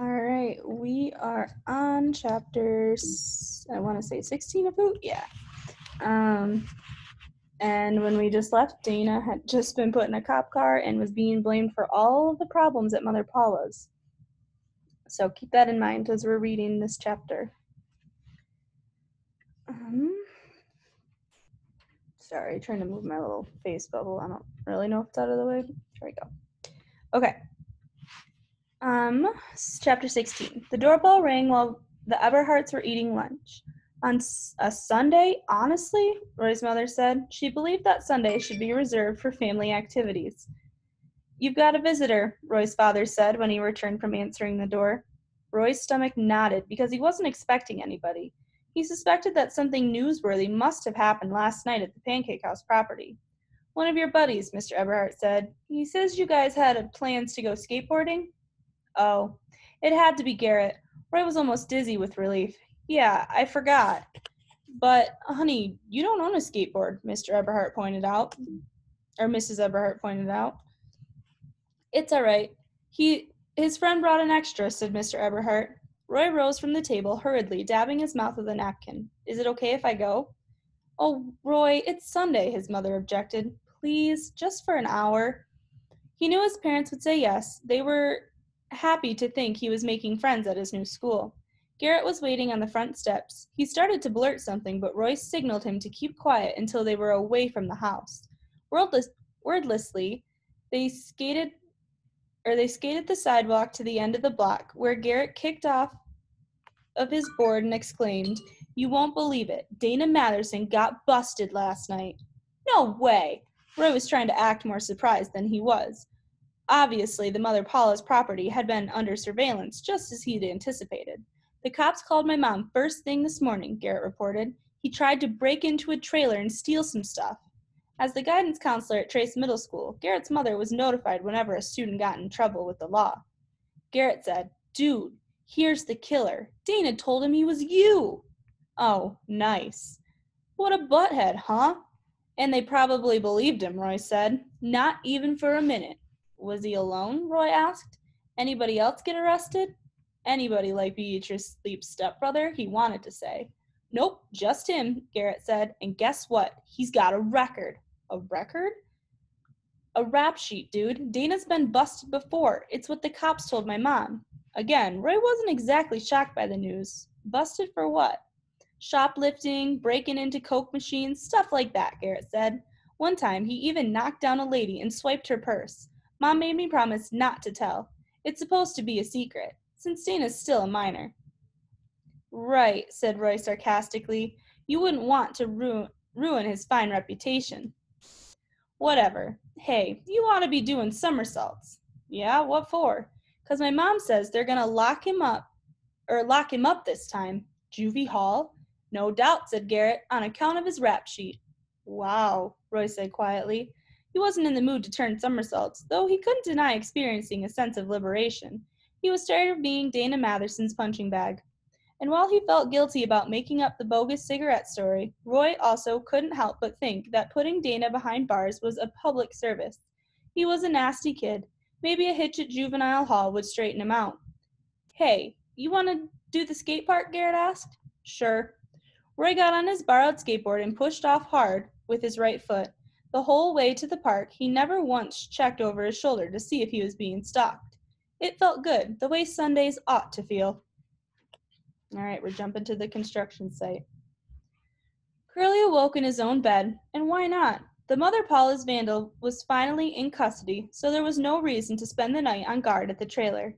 All right, we are on chapters. I want to say sixteen of Hoot? Yeah. Um, and when we just left, Dana had just been put in a cop car and was being blamed for all the problems at Mother Paula's. So keep that in mind as we're reading this chapter. Um, sorry, trying to move my little face bubble. I don't really know if it's out of the way. Here we go. Okay. Um, chapter 16. The doorbell rang while the Eberhardts were eating lunch. On a Sunday, honestly, Roy's mother said, she believed that Sunday should be reserved for family activities. You've got a visitor, Roy's father said when he returned from answering the door. Roy's stomach knotted because he wasn't expecting anybody. He suspected that something newsworthy must have happened last night at the Pancake House property. One of your buddies, Mr. Eberhardt said. He says you guys had plans to go skateboarding? Oh, it had to be Garrett. Roy was almost dizzy with relief. Yeah, I forgot. But, honey, you don't own a skateboard, Mr. Eberhardt pointed out. Or Mrs. Eberhardt pointed out. It's all right. He his friend brought an extra, said Mr. Eberhardt. Roy rose from the table hurriedly, dabbing his mouth with a napkin. Is it okay if I go? Oh, Roy, it's Sunday, his mother objected. Please, just for an hour. He knew his parents would say yes. They were happy to think he was making friends at his new school. Garrett was waiting on the front steps. He started to blurt something, but Roy signaled him to keep quiet until they were away from the house. Wordless, wordlessly, they skated or they skated the sidewalk to the end of the block, where Garrett kicked off of his board and exclaimed, You won't believe it. Dana Matherson got busted last night. No way. Roy was trying to act more surprised than he was. Obviously, the Mother Paula's property had been under surveillance, just as he'd anticipated. The cops called my mom first thing this morning, Garrett reported. He tried to break into a trailer and steal some stuff. As the guidance counselor at Trace Middle School, Garrett's mother was notified whenever a student got in trouble with the law. Garrett said, Dude, here's the killer. Dana told him he was you. Oh, nice. What a butthead, huh? And they probably believed him, Roy said. Not even for a minute. Was he alone? Roy asked. Anybody else get arrested? Anybody like Beatrice Leep's stepbrother? He wanted to say. Nope, just him, Garrett said. And guess what? He's got a record. A record? A rap sheet, dude. Dana's been busted before. It's what the cops told my mom. Again, Roy wasn't exactly shocked by the news. Busted for what? Shoplifting, breaking into Coke machines, stuff like that, Garrett said. One time, he even knocked down a lady and swiped her purse. Mom made me promise not to tell. It's supposed to be a secret, since Dana's still a minor. Right, said Roy sarcastically. You wouldn't want to ruin, ruin his fine reputation. Whatever. Hey, you ought to be doing somersaults. Yeah, what for? Because my mom says they're going to lock him up, or lock him up this time. Juvie Hall? No doubt, said Garrett, on account of his rap sheet. Wow, Roy said quietly. He wasn't in the mood to turn somersaults, though he couldn't deny experiencing a sense of liberation. He was tired of being Dana Matherson's punching bag. And while he felt guilty about making up the bogus cigarette story, Roy also couldn't help but think that putting Dana behind bars was a public service. He was a nasty kid. Maybe a hitch at juvenile hall would straighten him out. Hey, you want to do the skate park? Garrett asked. Sure. Roy got on his borrowed skateboard and pushed off hard with his right foot. The whole way to the park, he never once checked over his shoulder to see if he was being stalked. It felt good, the way Sundays ought to feel. All right, we're jumping to the construction site. Curly awoke in his own bed, and why not? The mother Paula's vandal was finally in custody, so there was no reason to spend the night on guard at the trailer.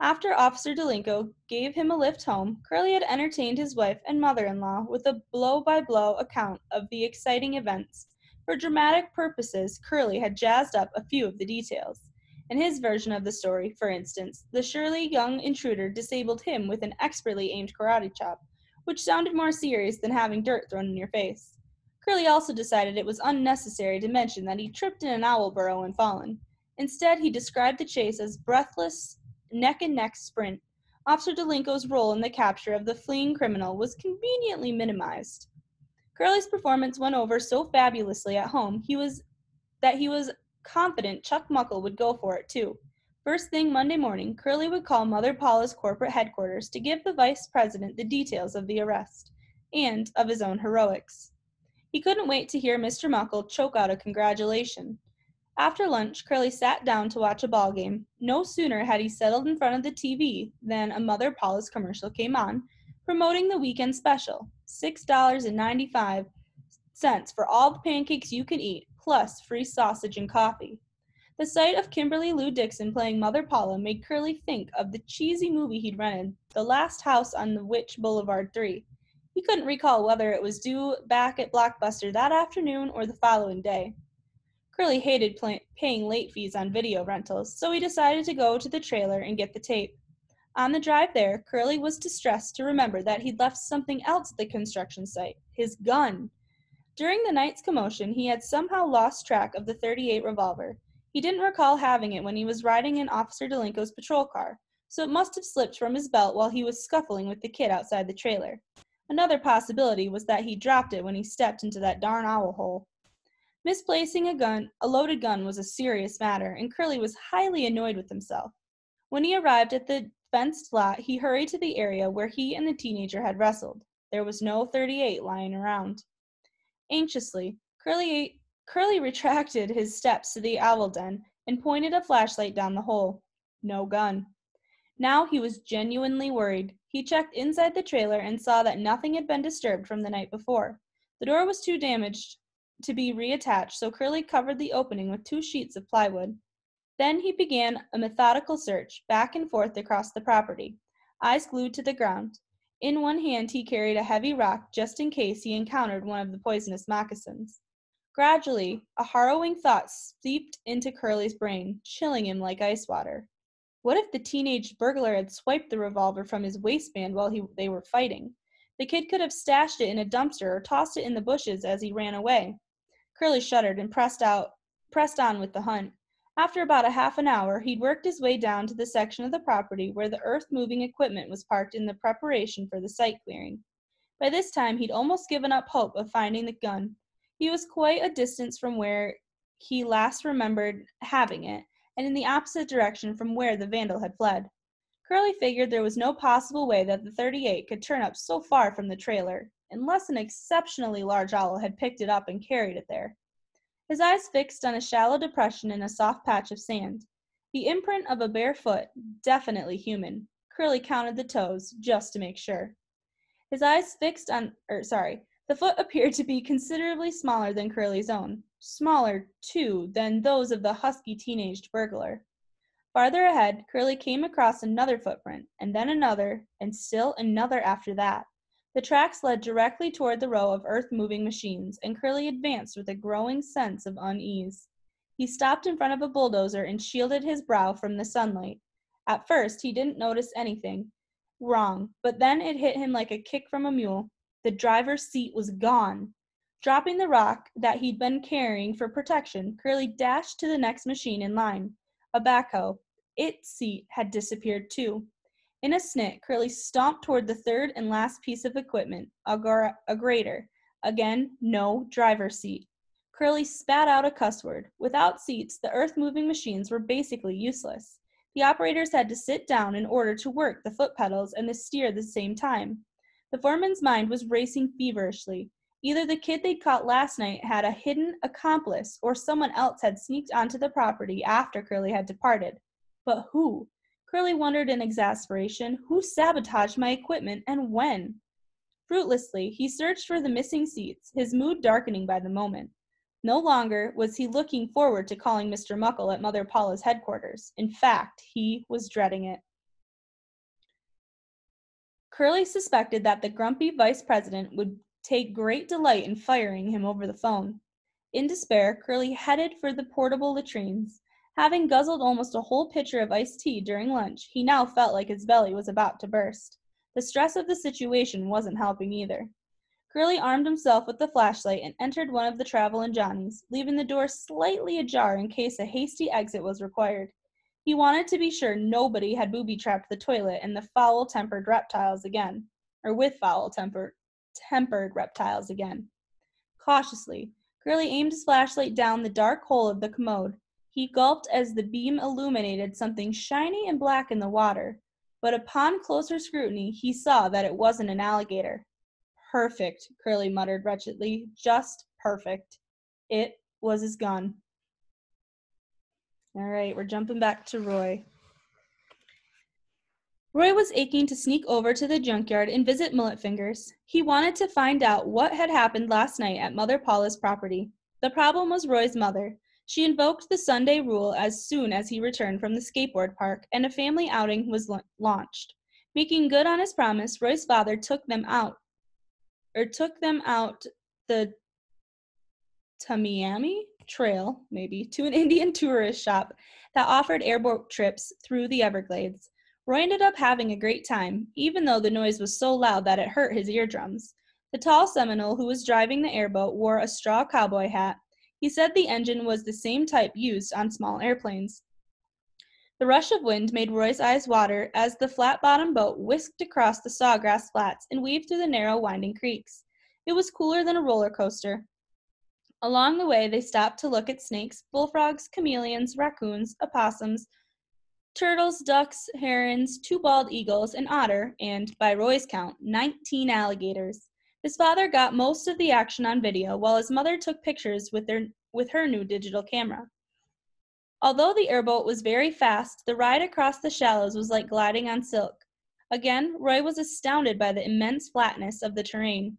After Officer Delinko gave him a lift home, Curly had entertained his wife and mother in law with a blow by blow account of the exciting events. For dramatic purposes, Curly had jazzed up a few of the details. In his version of the story, for instance, the surly young intruder disabled him with an expertly aimed karate chop, which sounded more serious than having dirt thrown in your face. Curly also decided it was unnecessary to mention that he tripped in an owl burrow and fallen. Instead, he described the chase as breathless, neck and neck sprint. Officer Delinko's role in the capture of the fleeing criminal was conveniently minimized. Curly's performance went over so fabulously at home he was that he was confident Chuck Muckle would go for it too. First thing Monday morning, Curly would call Mother Paula's corporate headquarters to give the vice president the details of the arrest and of his own heroics. He couldn't wait to hear Mr. Muckle choke out a congratulation. After lunch, Curly sat down to watch a ball game. No sooner had he settled in front of the TV than a Mother Paula's commercial came on, promoting the weekend special $6.95 for all the pancakes you can eat, plus free sausage and coffee. The sight of Kimberly Lou Dixon playing Mother Paula made Curly think of the cheesy movie he'd rented, The Last House on the Witch Boulevard 3. He couldn't recall whether it was due back at Blockbuster that afternoon or the following day. Curly hated play- paying late fees on video rentals, so he decided to go to the trailer and get the tape. On the drive there, Curly was distressed to remember that he'd left something else at the construction site his gun. During the night's commotion, he had somehow lost track of the 38 revolver. He didn't recall having it when he was riding in Officer Delinko's patrol car, so it must have slipped from his belt while he was scuffling with the kid outside the trailer. Another possibility was that he dropped it when he stepped into that darn owl hole. Misplacing a gun, a loaded gun, was a serious matter, and Curly was highly annoyed with himself. When he arrived at the fenced lot, he hurried to the area where he and the teenager had wrestled. There was no 38 lying around. Anxiously, Curly Curly retracted his steps to the owl den and pointed a flashlight down the hole. No gun. Now he was genuinely worried. He checked inside the trailer and saw that nothing had been disturbed from the night before. The door was too damaged to be reattached, so Curly covered the opening with two sheets of plywood. Then he began a methodical search, back and forth across the property, eyes glued to the ground. In one hand he carried a heavy rock just in case he encountered one of the poisonous moccasins. Gradually, a harrowing thought seeped into Curly's brain, chilling him like ice water. What if the teenage burglar had swiped the revolver from his waistband while he, they were fighting? The kid could have stashed it in a dumpster or tossed it in the bushes as he ran away. Curly shuddered and pressed out pressed on with the hunt. After about a half an hour, he'd worked his way down to the section of the property where the earth moving equipment was parked in the preparation for the site clearing. By this time, he'd almost given up hope of finding the gun, he was quite a distance from where he last remembered having it, and in the opposite direction from where the vandal had fled. Curly figured there was no possible way that the 38 could turn up so far from the trailer, unless an exceptionally large owl had picked it up and carried it there. His eyes fixed on a shallow depression in a soft patch of sand. The imprint of a bare foot, definitely human. Curly counted the toes, just to make sure. His eyes fixed on, er, sorry, the foot appeared to be considerably smaller than Curly's own, smaller, too, than those of the husky teenaged burglar. Farther ahead, Curly came across another footprint, and then another, and still another after that. The tracks led directly toward the row of earth moving machines, and Curly advanced with a growing sense of unease. He stopped in front of a bulldozer and shielded his brow from the sunlight. At first, he didn't notice anything wrong, but then it hit him like a kick from a mule. The driver's seat was gone. Dropping the rock that he'd been carrying for protection, Curly dashed to the next machine in line, a backhoe. Its seat had disappeared too. In a snit, Curly stomped toward the third and last piece of equipment, a, gar- a grader. Again, no driver's seat. Curly spat out a cuss word. Without seats, the earth moving machines were basically useless. The operators had to sit down in order to work the foot pedals and the steer at the same time. The foreman's mind was racing feverishly. Either the kid they'd caught last night had a hidden accomplice, or someone else had sneaked onto the property after Curly had departed. But who? Curly wondered in exasperation. Who sabotaged my equipment and when? Fruitlessly, he searched for the missing seats, his mood darkening by the moment. No longer was he looking forward to calling Mr. Muckle at Mother Paula's headquarters. In fact, he was dreading it. Curly suspected that the grumpy vice president would take great delight in firing him over the phone. In despair, Curly headed for the portable latrines. Having guzzled almost a whole pitcher of iced tea during lunch, he now felt like his belly was about to burst. The stress of the situation wasn't helping either. Curly armed himself with the flashlight and entered one of the travel and Johnny's, leaving the door slightly ajar in case a hasty exit was required. He wanted to be sure nobody had booby trapped the toilet and the foul tempered reptiles again, or with foul tempered tempered reptiles again. Cautiously, Curly aimed his flashlight down the dark hole of the commode. He gulped as the beam illuminated something shiny and black in the water, but upon closer scrutiny he saw that it wasn't an alligator. Perfect, Curly muttered wretchedly. Just perfect. It was his gun. All right, we're jumping back to Roy. Roy was aching to sneak over to the junkyard and visit Mullet Fingers. He wanted to find out what had happened last night at Mother Paula's property. The problem was Roy's mother. She invoked the Sunday rule as soon as he returned from the skateboard park, and a family outing was la- launched. Making good on his promise, Roy's father took them out, or took them out the Tamiami Trail, maybe, to an Indian tourist shop that offered airboat trips through the Everglades. Roy ended up having a great time, even though the noise was so loud that it hurt his eardrums. The tall Seminole who was driving the airboat wore a straw cowboy hat. He said the engine was the same type used on small airplanes. The rush of wind made Roy's eyes water as the flat bottomed boat whisked across the sawgrass flats and weaved through the narrow, winding creeks. It was cooler than a roller coaster. Along the way, they stopped to look at snakes, bullfrogs, chameleons, raccoons, opossums, turtles, ducks, herons, two bald eagles, an otter, and, by Roy's count, 19 alligators. His father got most of the action on video, while his mother took pictures with, their, with her new digital camera. Although the airboat was very fast, the ride across the shallows was like gliding on silk. Again, Roy was astounded by the immense flatness of the terrain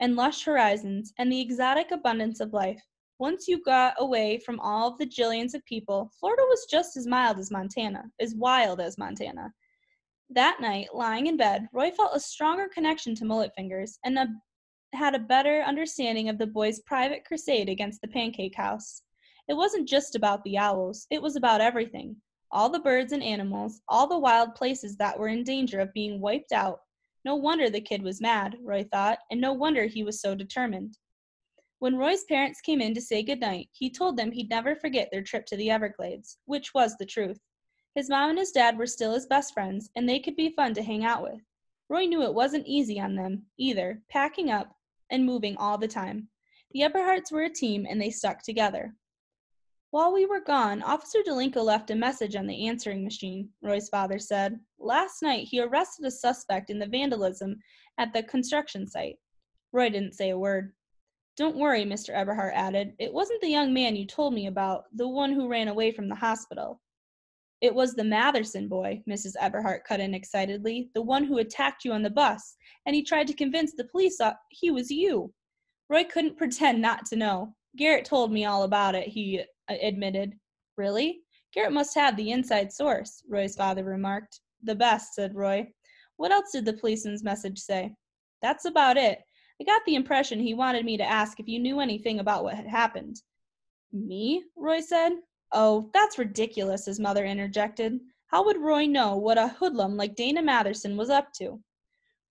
and lush horizons and the exotic abundance of life. Once you got away from all of the jillions of people, Florida was just as mild as Montana, as wild as Montana. That night, lying in bed, Roy felt a stronger connection to Mullet Fingers and a, had a better understanding of the boy's private crusade against the pancake house. It wasn't just about the owls, it was about everything all the birds and animals, all the wild places that were in danger of being wiped out. No wonder the kid was mad, Roy thought, and no wonder he was so determined. When Roy's parents came in to say goodnight, he told them he'd never forget their trip to the Everglades, which was the truth. His mom and his dad were still his best friends, and they could be fun to hang out with. Roy knew it wasn't easy on them, either, packing up and moving all the time. The Eberhardts were a team, and they stuck together. While we were gone, Officer Delinko left a message on the answering machine, Roy's father said. Last night, he arrested a suspect in the vandalism at the construction site. Roy didn't say a word. Don't worry, Mr. Eberhardt added. It wasn't the young man you told me about, the one who ran away from the hospital. It was the Matherson boy, Mrs. Eberhardt cut in excitedly, the one who attacked you on the bus, and he tried to convince the police he was you. Roy couldn't pretend not to know. Garrett told me all about it, he uh, admitted. Really? Garrett must have the inside source, Roy's father remarked. The best, said Roy. What else did the policeman's message say? That's about it. I got the impression he wanted me to ask if you knew anything about what had happened. Me? Roy said. Oh, that's ridiculous, his mother interjected. How would Roy know what a hoodlum like Dana Matherson was up to?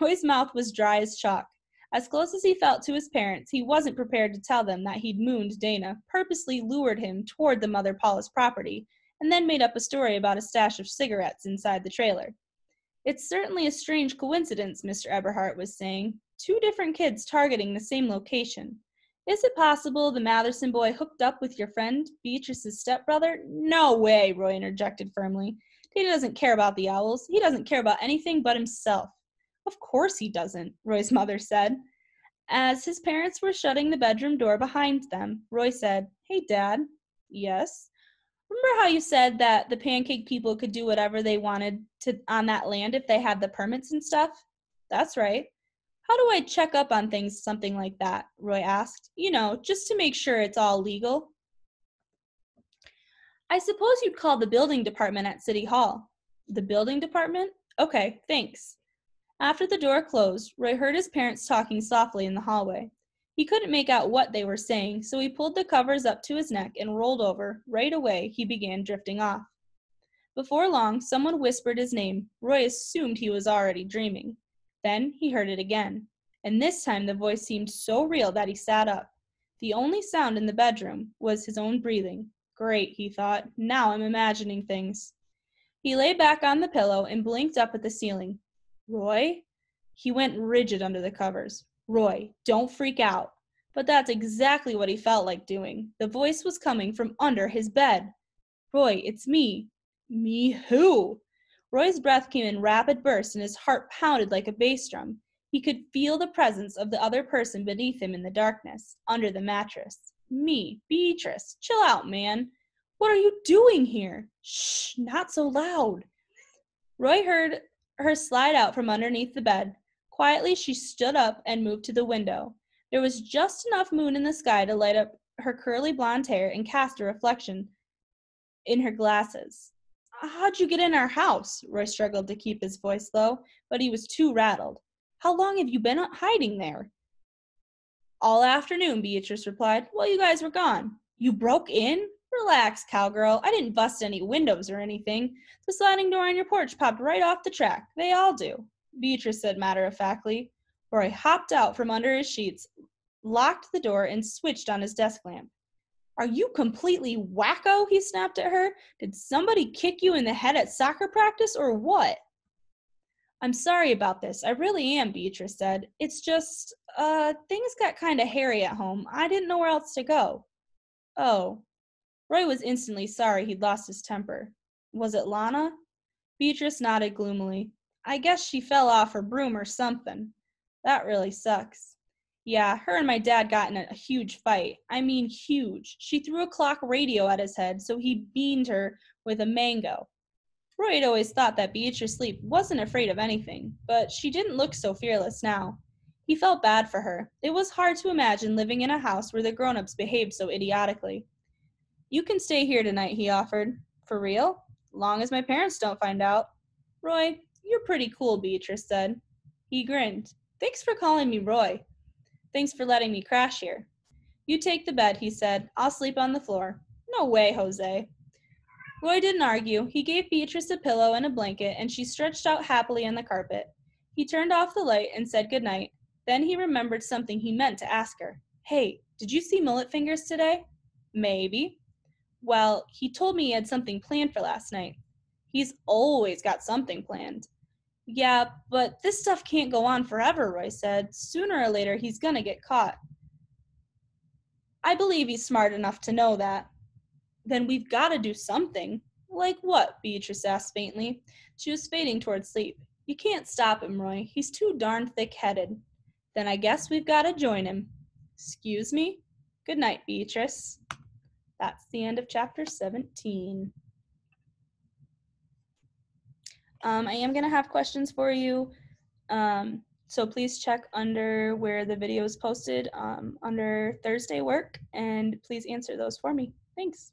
Roy's mouth was dry as chalk. As close as he felt to his parents, he wasn't prepared to tell them that he'd mooned Dana, purposely lured him toward the Mother Paula's property, and then made up a story about a stash of cigarettes inside the trailer. It's certainly a strange coincidence, Mr. Eberhardt was saying. Two different kids targeting the same location. Is it possible the Matherson boy hooked up with your friend, Beatrice's stepbrother? No way, Roy interjected firmly. Dana doesn't care about the owls. He doesn't care about anything but himself. Of course he doesn't, Roy's mother said. As his parents were shutting the bedroom door behind them, Roy said, Hey, Dad. Yes. Remember how you said that the pancake people could do whatever they wanted to on that land if they had the permits and stuff? That's right. How do I check up on things something like that? Roy asked. You know, just to make sure it's all legal. I suppose you'd call the building department at City Hall. The building department? Okay, thanks. After the door closed, Roy heard his parents talking softly in the hallway. He couldn't make out what they were saying, so he pulled the covers up to his neck and rolled over. Right away, he began drifting off. Before long, someone whispered his name. Roy assumed he was already dreaming. Then he heard it again, and this time the voice seemed so real that he sat up. The only sound in the bedroom was his own breathing. Great, he thought. Now I'm imagining things. He lay back on the pillow and blinked up at the ceiling. Roy? He went rigid under the covers. Roy, don't freak out. But that's exactly what he felt like doing. The voice was coming from under his bed. Roy, it's me. Me who? Roy's breath came in rapid bursts and his heart pounded like a bass drum. He could feel the presence of the other person beneath him in the darkness, under the mattress. Me, Beatrice. Chill out, man. What are you doing here? Shh, not so loud. Roy heard her slide out from underneath the bed. Quietly, she stood up and moved to the window. There was just enough moon in the sky to light up her curly blonde hair and cast a reflection in her glasses. How'd you get in our house? Roy struggled to keep his voice low, but he was too rattled. How long have you been hiding there? All afternoon, Beatrice replied. Well, you guys were gone. You broke in? Relax, cowgirl. I didn't bust any windows or anything. The sliding door on your porch popped right off the track. They all do, Beatrice said matter of factly. Roy hopped out from under his sheets, locked the door, and switched on his desk lamp. Are you completely wacko? He snapped at her. Did somebody kick you in the head at soccer practice or what? I'm sorry about this. I really am, Beatrice said. It's just, uh, things got kind of hairy at home. I didn't know where else to go. Oh. Roy was instantly sorry he'd lost his temper. Was it Lonna? Beatrice nodded gloomily. I guess she fell off her broom or something. That really sucks. Yeah, her and my dad got in a huge fight. I mean, huge. She threw a clock radio at his head, so he beamed her with a mango. Roy had always thought that Beatrice Leep wasn't afraid of anything, but she didn't look so fearless now. He felt bad for her. It was hard to imagine living in a house where the grown ups behaved so idiotically. You can stay here tonight, he offered. For real? Long as my parents don't find out. Roy, you're pretty cool, Beatrice said. He grinned. Thanks for calling me Roy. Thanks for letting me crash here. You take the bed, he said. I'll sleep on the floor. No way, Jose. Roy didn't argue. He gave Beatrice a pillow and a blanket, and she stretched out happily on the carpet. He turned off the light and said good night. Then he remembered something he meant to ask her. Hey, did you see Mullet Fingers today? Maybe. Well, he told me he had something planned for last night. He's always got something planned. Yeah, but this stuff can't go on forever, Roy said. Sooner or later, he's gonna get caught. I believe he's smart enough to know that. Then we've gotta do something. Like what? Beatrice asked faintly. She was fading toward sleep. You can't stop him, Roy. He's too darn thick headed. Then I guess we've gotta join him. Excuse me? Good night, Beatrice. That's the end of chapter 17. Um, I am going to have questions for you. Um, so please check under where the video is posted um, under Thursday work and please answer those for me. Thanks.